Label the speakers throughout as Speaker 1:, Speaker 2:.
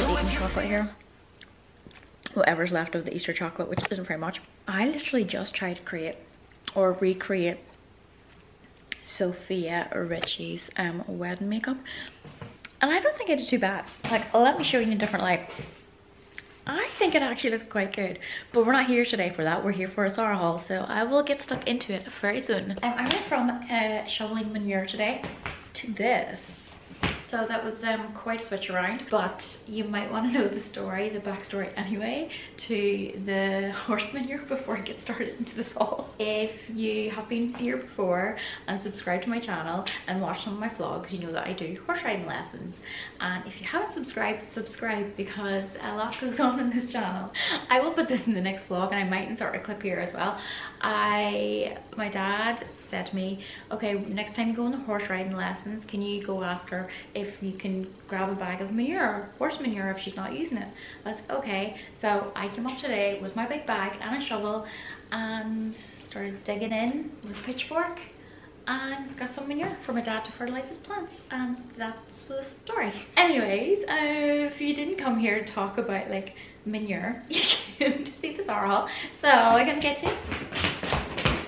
Speaker 1: Easter eating chocolate here. Whatever's left of the Easter chocolate, which isn't very much. I literally just tried to create or recreate Sofia Richie's um, wedding makeup. And I don't think I did too bad. Like, let me show you in a different light. I think it actually looks quite good. But we're not here today for that. We're here for a Zara haul. So I will get stuck into it very soon. Um, I went from uh, shoveling manure today to this. So that was um, quite a switch around, but you might want to know the story, the backstory anyway, to the horse manure before I get started into this haul. If you have been here before and subscribed to my channel and watched some of my vlogs, you know that I do horse riding lessons. And if you haven't subscribed, subscribe because a lot goes on in this channel. I will put this in the next vlog and I might insert a clip here as well. I, my dad said to me, okay, next time you go on the horse riding lessons, can you go ask her if you can grab a bag of manure, horse manure, if she's not using it? I was okay. So I came up today with my big bag and a shovel and started digging in with a pitchfork and got some manure for my dad to fertilize his plants and that's the story. Anyways, uh, if you didn't come here to talk about like manure, you came to see the Zara haul. So I'm gonna get you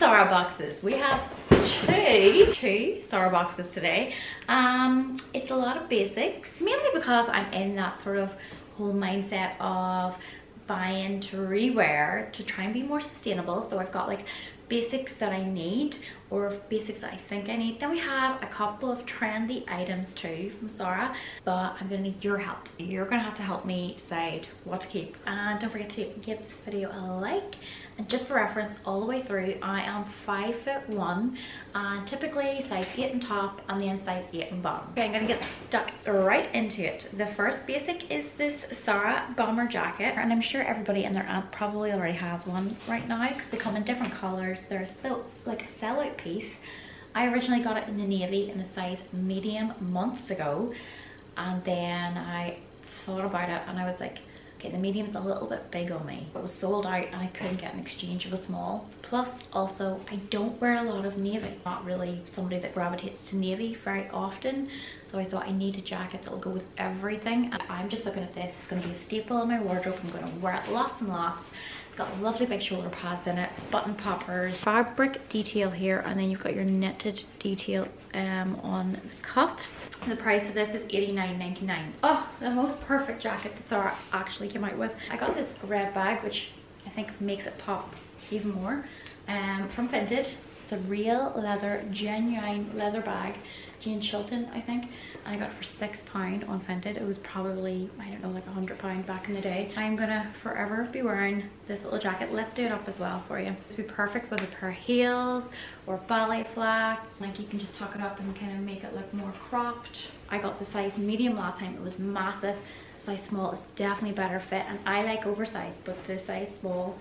Speaker 1: Zara boxes. We have two, two Zara boxes today. Um, it's a lot of basics, mainly because I'm in that sort of whole mindset of buying to rewear to try and be more sustainable. So I've got like basics that I need or basics that I think I need. Then we have a couple of trendy items too from Zara, but I'm gonna need your help. You're gonna have to help me decide what to keep. And don't forget to give this video a like and just for reference, all the way through, I am five foot one and typically size eight in top and then size eight in bottom. Okay, I'm gonna get stuck right into it. The first basic is this Zara bomber jacket and I'm sure everybody and their aunt probably already has one right now because they come in different colors. They're still like a sellout piece. I originally got it in the navy in a size medium months ago and then I thought about it and I was like, Okay, the medium's a little bit big on me. It was sold out and I couldn't get an exchange of a small. Plus, also, I don't wear a lot of navy. Not really somebody that gravitates to navy very often. So I thought I need a jacket that'll go with everything. And I'm just looking at this. It's going to be a staple in my wardrobe. I'm going to wear it lots and lots. It's got lovely big shoulder pads in it, button poppers, fabric detail here, and then you've got your knitted detail um, on the cuffs. The price of this is $89.99. Oh, the most perfect jacket that Zara actually came out with. I got this red bag, which I think makes it pop even more, um, from Vinted. It's a real leather, genuine leather bag. Jane Shilton, I think. And I got it for six pound on Vinted. It was probably, I don't know, like a hundred pound back in the day. I'm gonna forever be wearing this little jacket. Let's do it up as well for you. It's be perfect with a pair of heels or ballet flats. Like you can just tuck it up and kind of make it look more cropped. I got the size medium last time. It was massive. Size small is definitely better fit and I like oversized, but the size small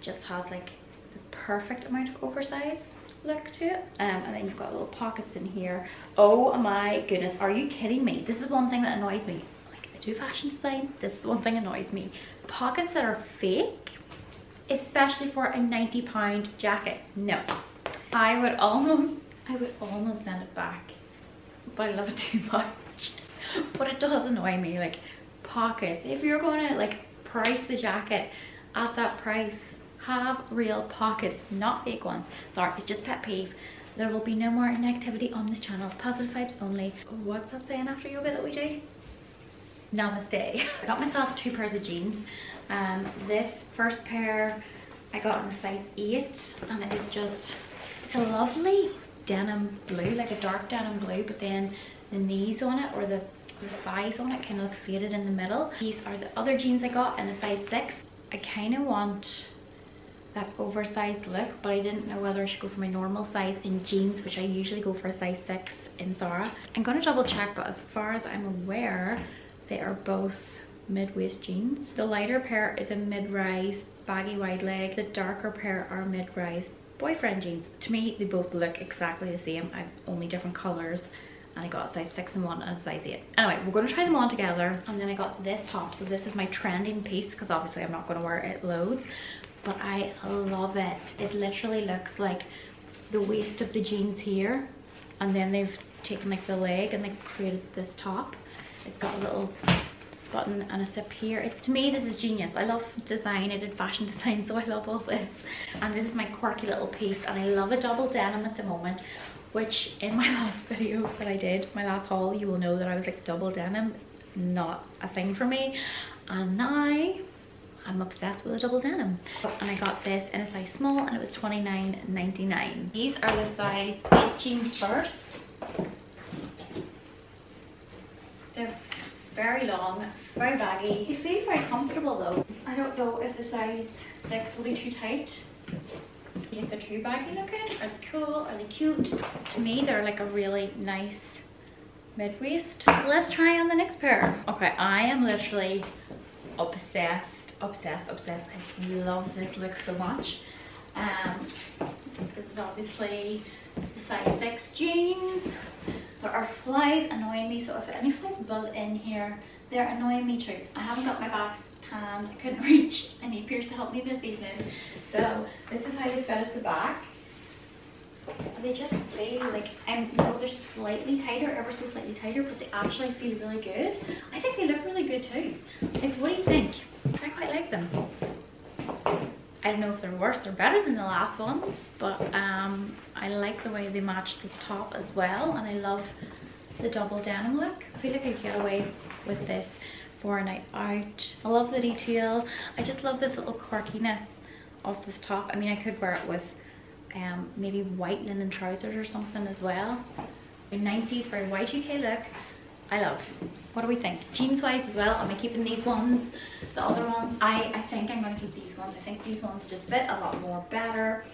Speaker 1: just has like the perfect amount of oversize look to it. Um, and then you've got little pockets in here. Oh my goodness, are you kidding me? This is one thing that annoys me. Like I do fashion design, this is one thing annoys me. Pockets that are fake, especially for a 90 pound jacket. No. I would almost, I would almost send it back, but I love it too much. but it does annoy me, like pockets. If you're gonna like price the jacket at that price, have real pockets, not fake ones. Sorry, it's just pet peeve. There will be no more negativity on this channel. Positive vibes only. What's that saying after yoga that we do? Namaste. I got myself two pairs of jeans. Um, this first pair I got in a size 8 and it is just, it's a lovely denim blue, like a dark denim blue, but then the knees on it or the, the thighs on it kind of look faded in the middle. These are the other jeans I got in a size 6. I kind of want that oversized look but I didn't know whether I should go for my normal size in jeans which I usually go for a size 6 in Zara. I'm gonna double check but as far as I'm aware they are both mid-waist jeans. The lighter pair is a mid-rise baggy wide leg. The darker pair are mid-rise boyfriend jeans. To me they both look exactly the same. I've only different colours and I got a size 6 and 1 and size 8. Anyway, we're going to try them on together. And then I got this top. So this is my trending piece because obviously I'm not going to wear it loads but I love it. It literally looks like the waist of the jeans here and then they've taken like the leg and they created this top. It's got a little button and a zip here. It's To me, this is genius. I love design. I did fashion design, so I love all this. And this is my quirky little piece. And I love a double denim at the moment, which in my last video that I did, my last haul, you will know that I was like double denim, not a thing for me. And now I'm obsessed with a double denim. And I got this in a size small and it was $29.99. These are the size 8 jeans first. They're very long, very baggy. They feel very comfortable though. I don't know if the size 6 will be too tight. If they're too baggy looking, are they cool, are they cute? To me, they're like a really nice mid-waist. Let's try on the next pair. Okay, I am literally obsessed, obsessed, obsessed. I love this look so much. Um, this is obviously the size 6 jeans. There are flies annoying me, so if any flies buzz in here, they're annoying me too. I haven't got my back tanned, I couldn't reach any Pierce to help me this evening. So this is how they fit at the back. They just feel like, I know they're slightly tighter, ever so slightly tighter, but they actually feel really good. I think they look really good too. Like, what do you think? I quite like them. I don't know if they're worse or better than the last ones, but um, I like the way they match this top as well. And I love the double denim look. I feel like I get away with this for a night out. I love the detail. I just love this little quirkiness of this top. I mean, I could wear it with um, maybe white linen trousers or something as well. A 90s very Y2K look. I love. What do we think? Jeans wise as well, am I keeping these ones? The other ones, I, I think I'm gonna keep these ones. I think these ones just fit a lot more better.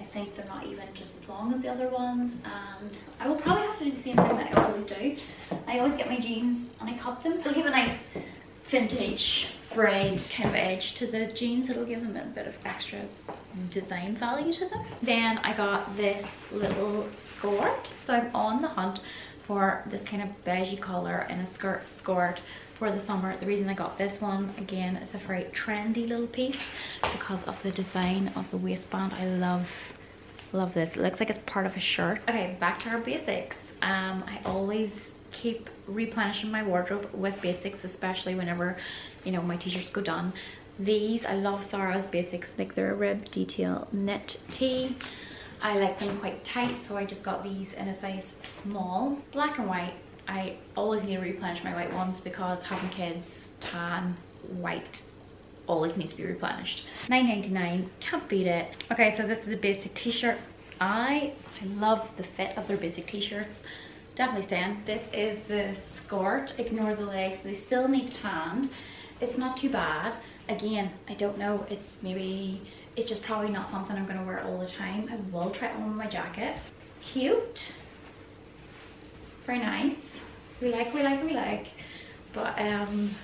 Speaker 1: I think they're not even just as long as the other ones and I will probably have to do the same thing that I always do. I always get my jeans and I cut them. It'll give a nice vintage frayed kind of edge to the jeans. It'll give them a bit of extra design value to them. Then I got this little skirt. So I'm on the hunt for this kind of beigey color and a skirt skirt for the summer. The reason I got this one, again, is a very trendy little piece because of the design of the waistband. I love, love this. It looks like it's part of a shirt. Okay, back to our basics. Um, I always keep replenishing my wardrobe with basics, especially whenever, you know, my t-shirts go done. These, I love Zara's basics, like they're a rib detail knit tee. I like them quite tight, so I just got these in a size small. Black and white. I always need to replenish my white ones because having kids, tan, white, always needs to be replenished. 9.99, can't beat it. Okay, so this is a basic t-shirt. I, I love the fit of their basic t-shirts. Definitely staying. This is the skirt. Ignore the legs. They still need tanned. It's not too bad. Again, I don't know. It's maybe it's just probably not something I'm going to wear all the time. I will try it on with my jacket. Cute. Very nice. We like, we like, we like. But, um,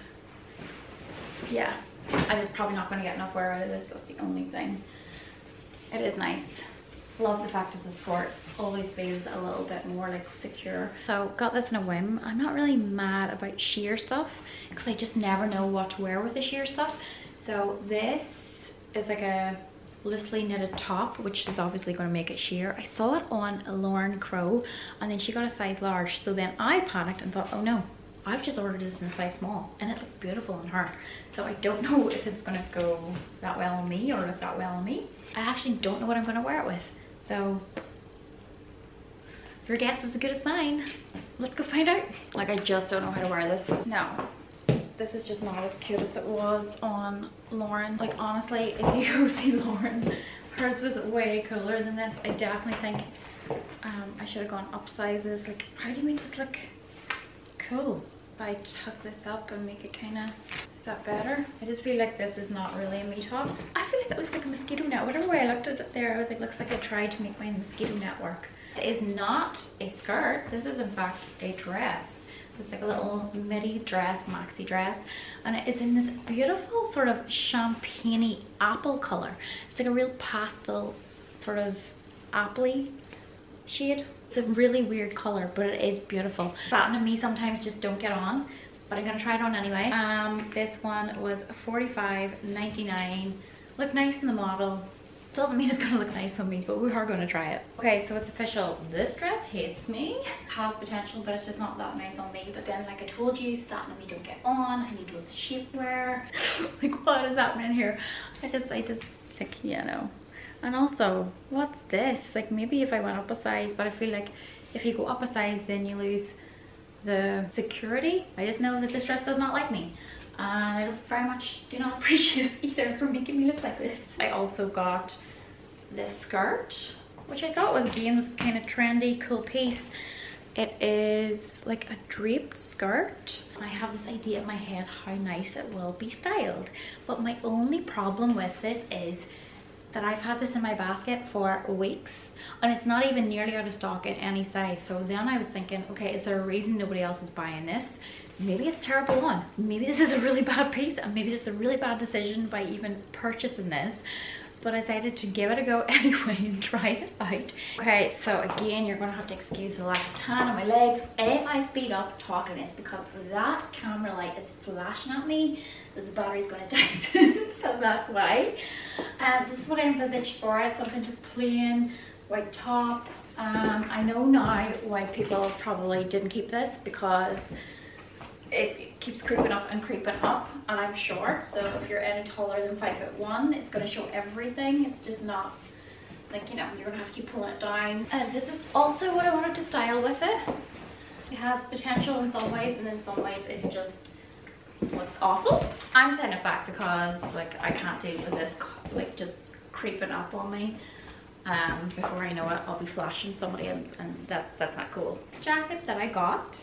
Speaker 1: yeah. I'm just probably not going to get enough wear out of this. That's the only thing. It is nice. Love the fact it's a skirt. Always feels a little bit more like secure. So got this in a whim. I'm not really mad about sheer stuff because I just never know what to wear with the sheer stuff. So this is like a loosely knitted top which is obviously going to make it sheer i saw it on lauren crow and then she got a size large so then i panicked and thought oh no i've just ordered this in a size small and it looked beautiful on her so i don't know if it's going to go that well on me or look that well on me i actually don't know what i'm going to wear it with so your guess is as good as mine let's go find out like i just don't know how to wear this no this is just not as cute as it was on Lauren. Like honestly, if you go see Lauren, hers was way cooler than this. I definitely think um, I should have gone up sizes. Like, how do you make this look cool? If I tuck this up and make it kind of, is that better? I just feel like this is not really a me top. I feel like it looks like a mosquito net. Whatever way I looked at it there, I was like, looks like I tried to make my mosquito net work. It is not a skirt. This is in fact a dress. It's like a little midi dress, maxi dress. And it is in this beautiful sort of champagne apple color. It's like a real pastel sort of apple shade. It's a really weird color, but it is beautiful. Satin and me sometimes just don't get on, but I'm gonna try it on anyway. Um, this one was $45.99. Looked nice in the model. Doesn't mean it's gonna look nice on me, but we are gonna try it. Okay, so it's official. This dress hates me. Has potential, but it's just not that nice on me. But then, like I told you, satin and me don't get on. I need loads of shapewear. like, what is happening here? I just, I just, like, you know. And also, what's this? Like, maybe if I went up a size, but I feel like if you go up a size, then you lose the security. I just know that this dress does not like me and I very much do not appreciate it either for making me look like this. I also got this skirt, which I thought was again was kind of trendy, cool piece. It is like a draped skirt. I have this idea in my head how nice it will be styled. But my only problem with this is that I've had this in my basket for weeks and it's not even nearly out of stock in any size. So then I was thinking, okay, is there a reason nobody else is buying this? maybe it's a terrible one. Maybe this is a really bad piece and maybe it's a really bad decision by even purchasing this. But I decided to give it a go anyway and try it out. Okay, so again, you're gonna have to excuse the lack of tan on my legs. If I speed up talking, it's because that camera light is flashing at me that the battery's gonna die soon, so that's why. Um, this is what I envisaged for it, something just plain, white top. Um, I know now why people probably didn't keep this because it keeps creeping up and creeping up and I'm short so if you're any taller than five foot one it's going to show everything. It's just not like you know you're gonna have to keep pulling it down. And this is also what I wanted to style with it. It has potential in some ways and in some ways it just looks awful. I'm sending it back because like I can't deal with this like just creeping up on me. Um before I know it I'll be flashing somebody and, and that's that's not cool. This jacket that I got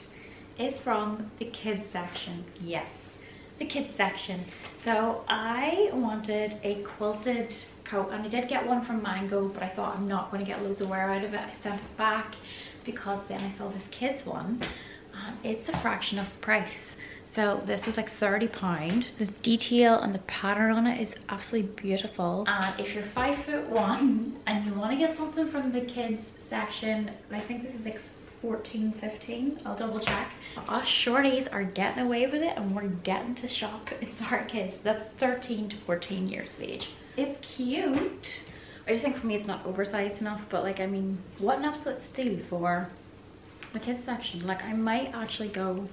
Speaker 1: is from the kids section. Yes, the kids section. So I wanted a quilted coat and I did get one from Mango, but I thought I'm not going to get loads of wear out of it. I sent it back because then I saw this kids one and it's a fraction of the price. So this was like 30 pound. The detail and the pattern on it is absolutely beautiful. And if you're five foot one and you want to get something from the kids section, I think this is like 14, 15. I'll double check. Us shorties are getting away with it and we're getting to shop in Zara Kids. That's 13 to 14 years of age. It's cute. I just think for me it's not oversized enough, but like, I mean, what an absolute steal for the kids section. Like, I might actually go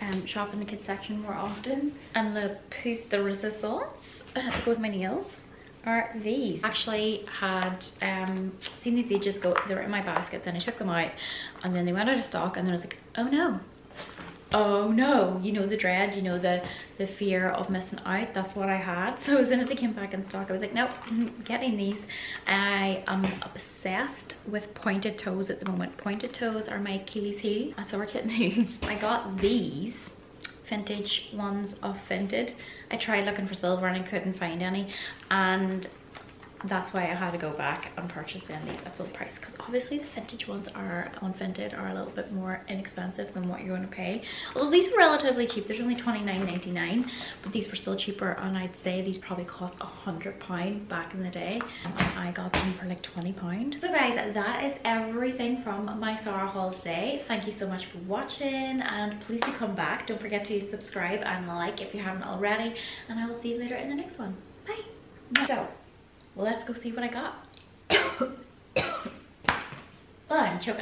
Speaker 1: um, shop in the kids section more often. And the piece de resistance uh, to go with my nails are these. Actually had um, seen these ages go, they were in my basket, then I took them out and then they went out of stock and then I was like, oh no, oh no, you know the dread, you know the, the fear of missing out, that's what I had. So as soon as they came back in stock, I was like, nope, getting these. I am obsessed with pointed toes at the moment. Pointed toes are my Achilles heel, and so we're. I got these vintage ones of Vinted. I tried looking for silver and I couldn't find any and that's why I had to go back and purchase then these at full price because obviously the vintage ones are on Vinted are a little bit more inexpensive than what you're going to pay. Although these were relatively cheap, there's only 29.99, but these were still cheaper and I'd say these probably cost a hundred pound back in the day and I got them for like 20 pound. So guys, that is everything from my Zara haul today. Thank you so much for watching and please do come back. Don't forget to subscribe and like if you haven't already and I will see you later in the next one. Bye. So let's go see what I got. oh, I'm choking.